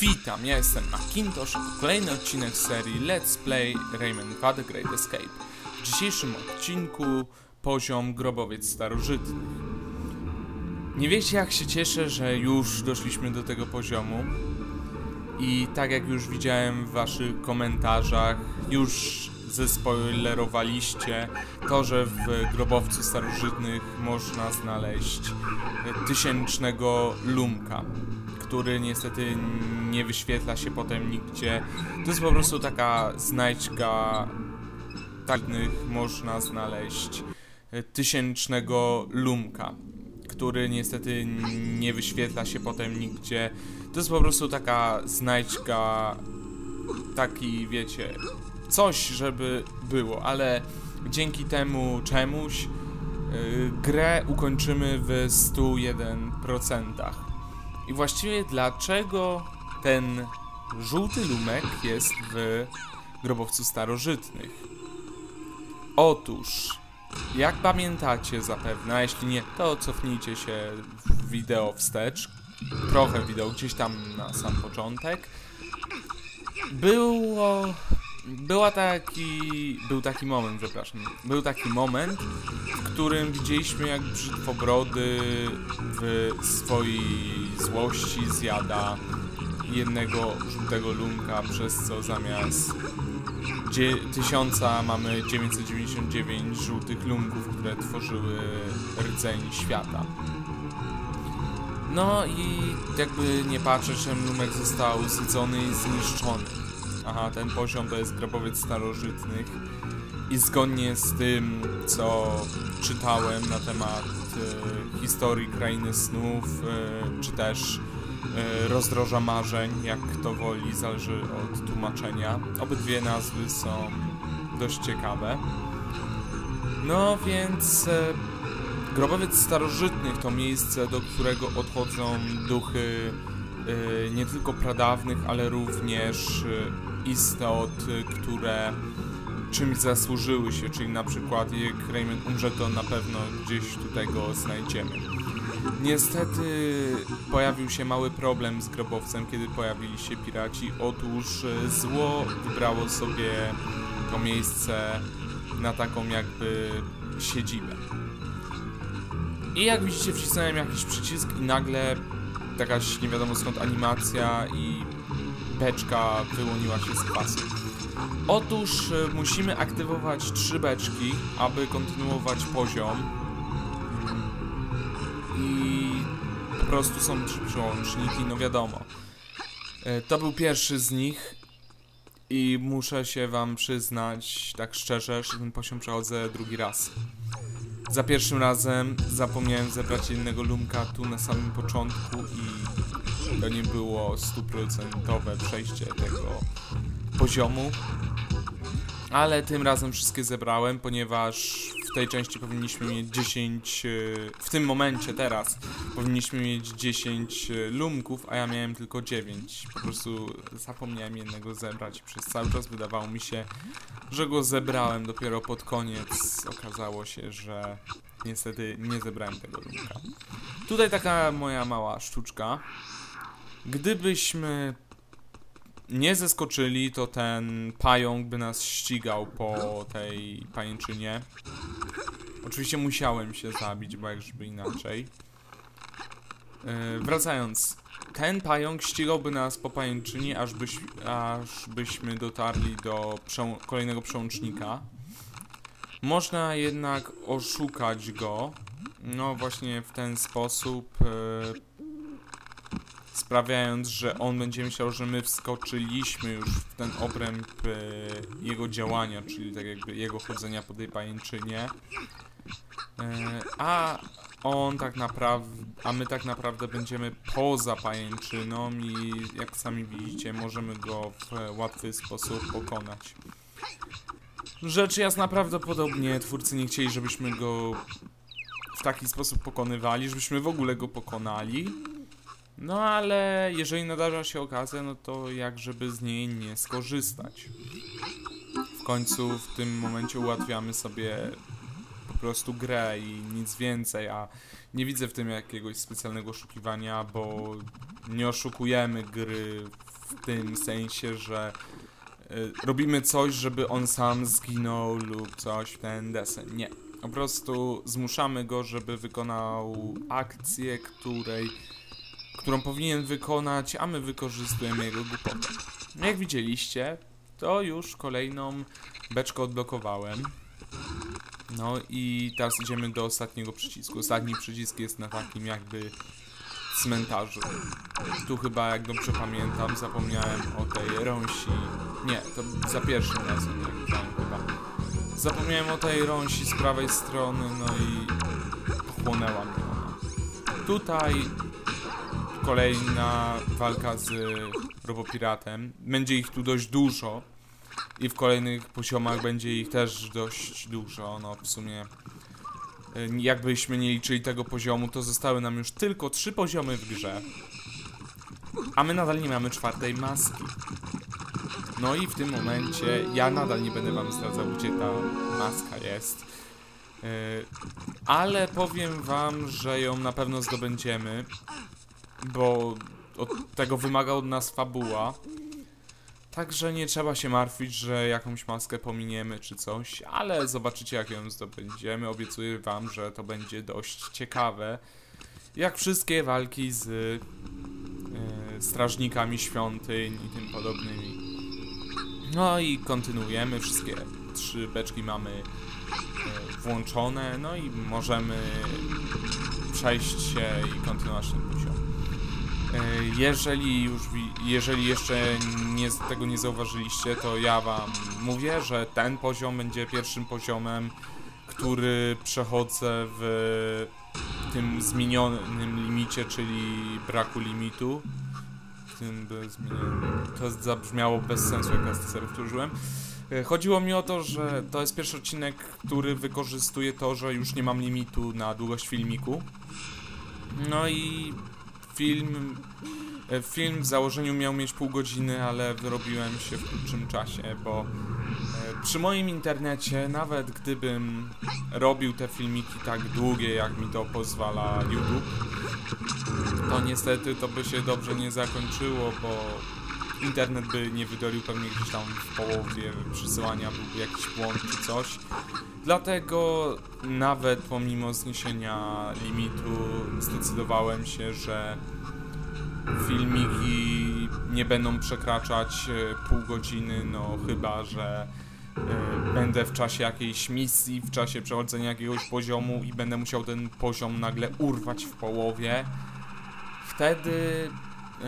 Witam, ja jestem Macintosh, to kolejny odcinek serii Let's Play Rayman 2 The Great Escape. W dzisiejszym odcinku poziom grobowiec starożytnych. Nie wiecie jak się cieszę, że już doszliśmy do tego poziomu. I tak jak już widziałem w waszych komentarzach, już zespoilerowaliście to, że w grobowcu starożytnych można znaleźć tysięcznego lumka który niestety nie wyświetla się potem nigdzie. To jest po prostu taka znajdźka taknych można znaleźć tysięcznego lumka, który niestety nie wyświetla się potem nigdzie. To jest po prostu taka znajdźka, taki wiecie, coś żeby było, ale dzięki temu czemuś yy, grę ukończymy w 101%. I właściwie dlaczego ten żółty lumek jest w grobowcu starożytnych? Otóż, jak pamiętacie zapewne, a jeśli nie, to cofnijcie się w wideo wstecz, trochę wideo, gdzieś tam na sam początek. Było była taki, był taki moment, przepraszam, był taki moment, w którym widzieliśmy jak Brzytwobrody w swojej złości zjada jednego żółtego lunka, przez co zamiast tysiąca mamy 999 żółtych lunków, które tworzyły rdzeń świata. No i jakby nie patrzeć, lumek został zjedzony i zniszczony aha, ten poziom to jest grobowiec starożytnych i zgodnie z tym, co czytałem na temat e, historii Krainy Snów, e, czy też e, Rozdroża Marzeń, jak kto woli, zależy od tłumaczenia. Obydwie nazwy są dość ciekawe. No więc e, Grobowiec Starożytnych to miejsce, do którego odchodzą duchy e, nie tylko pradawnych, ale również e, istot, które czymś zasłużyły się, czyli na przykład jak Rayman umrze, to na pewno gdzieś tutaj go znajdziemy. Niestety pojawił się mały problem z grobowcem, kiedy pojawili się piraci. Otóż e, zło wybrało sobie to miejsce na taką jakby siedzibę. I jak widzicie wcisnąłem jakiś przycisk i nagle jakaś nie wiadomo skąd animacja i beczka wyłoniła się z kwasu. Otóż e, musimy aktywować trzy beczki, aby kontynuować poziom. I po prostu są trzy przełączniki, no wiadomo. E, to był pierwszy z nich i muszę się wam przyznać tak szczerze, że ten poziom przechodzę drugi raz. Za pierwszym razem zapomniałem zebrać jednego lumka tu na samym początku i to nie było stuprocentowe przejście tego poziomu. Ale tym razem wszystkie zebrałem, ponieważ w tej części powinniśmy mieć 10, e, w tym momencie teraz powinniśmy mieć 10 e, lumków, a ja miałem tylko 9. Po prostu zapomniałem jednego zebrać. Przez cały czas wydawało mi się, że go zebrałem. Dopiero pod koniec okazało się, że niestety nie zebrałem tego lumka. Tutaj taka moja mała sztuczka. Gdybyśmy nie zeskoczyli, to ten pająk by nas ścigał po tej pajęczynie. Oczywiście musiałem się zabić, bo jakżeby inaczej. Yy, wracając, ten pająk ścigałby nas po pajęczynie, aż, byś, aż byśmy dotarli do kolejnego przełącznika. Można jednak oszukać go, no właśnie w ten sposób, yy, sprawiając, że on będzie myślał, że my wskoczyliśmy już w ten obręb e, jego działania, czyli tak jakby jego chodzenia po tej pajęczynie. E, a on tak naprawdę, a my tak naprawdę będziemy poza pajęczyną i jak sami widzicie, możemy go w łatwy sposób pokonać. Rzecz jasna, prawdopodobnie twórcy nie chcieli, żebyśmy go w taki sposób pokonywali, żebyśmy w ogóle go pokonali. No ale jeżeli nadarza się okazja, no to jak żeby z niej nie skorzystać. W końcu w tym momencie ułatwiamy sobie po prostu grę i nic więcej, a nie widzę w tym jakiegoś specjalnego oszukiwania, bo nie oszukujemy gry w tym sensie, że y, robimy coś, żeby on sam zginął lub coś w ten desen. Nie. Po prostu zmuszamy go, żeby wykonał akcję, której, którą powinien wykonać, a my wykorzystujemy jego głupotę. Jak widzieliście, to już kolejną beczkę odblokowałem. No i teraz idziemy do ostatniego przycisku. Ostatni przycisk jest na takim jakby cmentarzu. Tu chyba, jak dobrze pamiętam, zapomniałem o tej rąsi. Nie, to za pierwszym razem, jak grałem chyba. Zapomniałem o tej rąsi z prawej strony, no i pochłonęła mnie ona. Tutaj kolejna walka z robopiratem. Będzie ich tu dość dużo. I w kolejnych poziomach będzie ich też dość dużo. No w sumie y, jakbyśmy nie liczyli tego poziomu, to zostały nam już tylko trzy poziomy w grze. A my nadal nie mamy czwartej maski. No i w tym momencie ja nadal nie będę wam zdradzał, gdzie ta maska jest. Y, ale powiem wam, że ją na pewno zdobędziemy, bo od tego wymaga od nas fabuła. Także nie trzeba się martwić, że jakąś maskę pominiemy czy coś, ale zobaczycie jak ją zdobędziemy. Obiecuję wam, że to będzie dość ciekawe. Jak wszystkie walki z e, strażnikami świątyń i tym podobnymi. No i kontynuujemy. Wszystkie trzy beczki mamy e, włączone. No i możemy przejść się i kontynuować ten poziom. E, Jeżeli już, jeżeli jeszcze nie, tego nie zauważyliście, to ja wam mówię, że ten poziom będzie pierwszym poziomem, który przechodzę w tym zmienionym limicie, czyli braku limitu. W tym zmienionym. To zabrzmiało bez sensu, jak to sobie powtórzyłem. E, Chodziło mi o to, że to jest pierwszy odcinek, który wykorzystuje to, że już nie mam limitu na długość filmiku. No i film, e, film w założeniu miał mieć pół godziny, ale wyrobiłem się w krótszym czasie, bo e, przy moim internecie, nawet gdybym robił te filmiki tak długie, jak mi to pozwala YouTube, to niestety to by się dobrze nie zakończyło, bo internet by nie wydolił pewnie gdzieś tam w połowie przesyłania, byłby jakiś błąd czy coś. Dlatego nawet pomimo zniesienia limitu zdecydowałem się, że filmiki nie będą przekraczać e, pół godziny, no chyba, że e, będę w czasie jakiejś misji, w czasie przechodzenia jakiegoś poziomu i będę musiał ten poziom nagle urwać w połowie. Wtedy,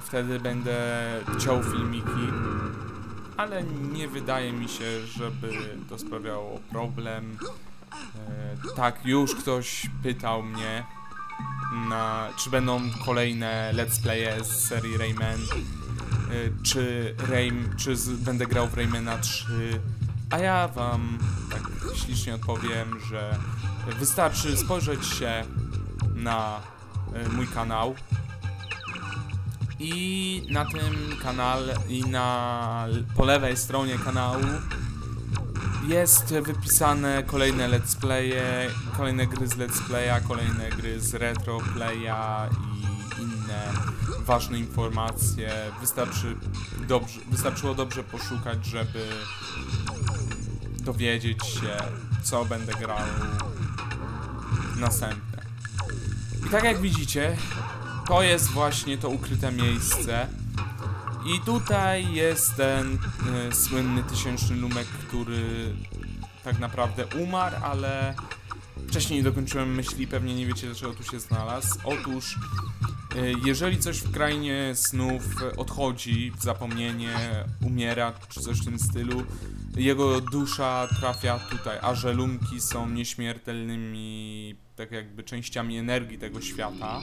wtedy będę ciął filmiki, ale nie wydaje mi się, żeby to sprawiało problem. E, tak, już ktoś pytał mnie, na, czy będą kolejne let's playe z serii Rayman, e, czy, Raym, czy z, będę grał w Raymana 3, a ja wam tak ślicznie odpowiem, że wystarczy spojrzeć się na e, mój kanał i na tym kanale i na po lewej stronie kanału jest wypisane kolejne let's playe, kolejne gry z let's playa, kolejne gry z retro playa i inne ważne informacje. Wystarczy dobrze, wystarczyło dobrze poszukać, żeby dowiedzieć się, co będę grał następne. I tak jak widzicie, to jest właśnie to ukryte miejsce. I tutaj jest ten y, słynny tysięczny numek, który tak naprawdę umarł, ale wcześniej nie dokończyłem myśli, pewnie nie wiecie dlaczego tu się znalazł. Otóż, y, jeżeli coś w krainie snów odchodzi w zapomnienie, umiera czy coś w tym stylu, jego dusza trafia tutaj, a żelumki są nieśmiertelnymi, tak jakby częściami energii tego świata.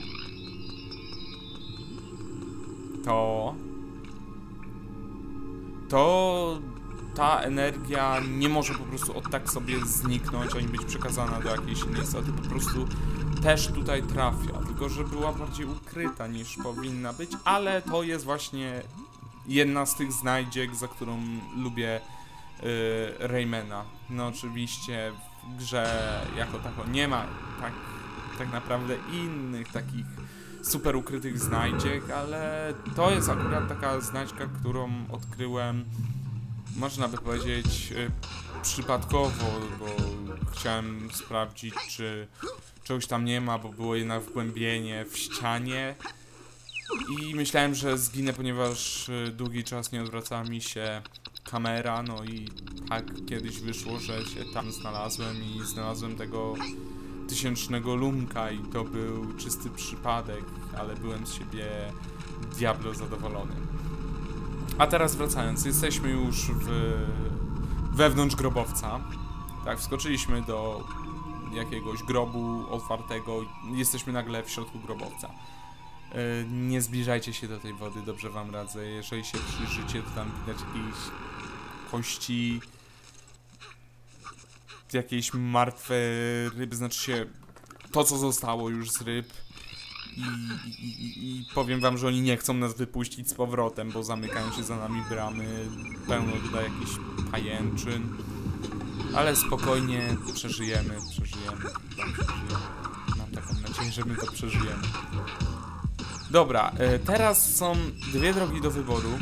To to ta energia nie może po prostu od tak sobie zniknąć, ani być przekazana do jakiejś innej istoty, po prostu też tutaj trafia, tylko że była bardziej ukryta niż powinna być, ale to jest właśnie jedna z tych znajdziek, za którą lubię yy, Raymana. No oczywiście w grze jako tako nie ma tak, tak naprawdę innych takich super ukrytych znajdziek, ale to jest akurat taka znajdźka, którą odkryłem, można by powiedzieć, y, przypadkowo, bo chciałem sprawdzić, czy czegoś tam nie ma, bo było jednak wgłębienie w ścianie. I myślałem, że zginę, ponieważ y, długi czas nie odwracała mi się kamera, no i tak kiedyś wyszło, że się tam znalazłem i znalazłem tego tysięcznego lumka i to był czysty przypadek, ale byłem z siebie diablo zadowolony. A teraz wracając, jesteśmy już w, wewnątrz grobowca. Tak, wskoczyliśmy do jakiegoś grobu otwartego jesteśmy nagle w środku grobowca. E, Nie zbliżajcie się do tej wody, dobrze wam radzę. Jeżeli się przyjrzycie, to tam widać jakieś kości, jakieś martwe ryby, znaczy się to, co zostało już z ryb. I, i, i, powiem wam, że oni nie chcą nas wypuścić z powrotem, bo zamykają się za nami bramy, pełno tutaj jakichś pajęczyn. Ale spokojnie przeżyjemy, przeżyjemy, przeżyjemy. Mam taką nadzieję, że my to przeżyjemy. Dobra, e, teraz są dwie drogi do wyboru.